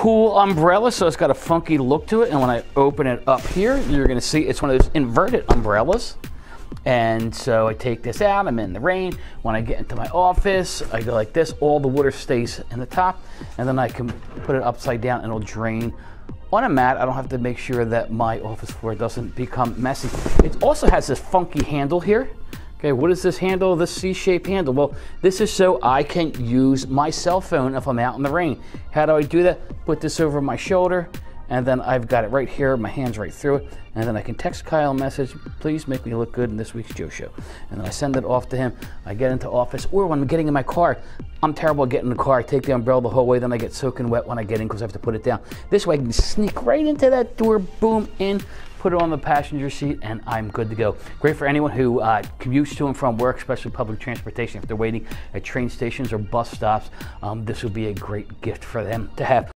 cool umbrella, so it's got a funky look to it. And when I open it up here, you're gonna see it's one of those inverted umbrellas. And so I take this out, I'm in the rain. When I get into my office, I go like this, all the water stays in the top, and then I can put it upside down and it'll drain on a mat. I don't have to make sure that my office floor doesn't become messy. It also has this funky handle here. Okay, what is this handle, this C-shaped handle? Well, this is so I can use my cell phone if I'm out in the rain. How do I do that? Put this over my shoulder, and then I've got it right here, my hand's right through it, and then I can text Kyle a message, please make me look good in this week's Joe Show. And then I send it off to him, I get into office, or when I'm getting in my car, I'm terrible at getting in the car, I take the umbrella the whole way, then I get soaking wet when I get in because I have to put it down. This way I can sneak right into that door, boom, in, put it on the passenger seat, and I'm good to go. Great for anyone who uh, commutes to and from work, especially public transportation. If they're waiting at train stations or bus stops, um, this would be a great gift for them to have.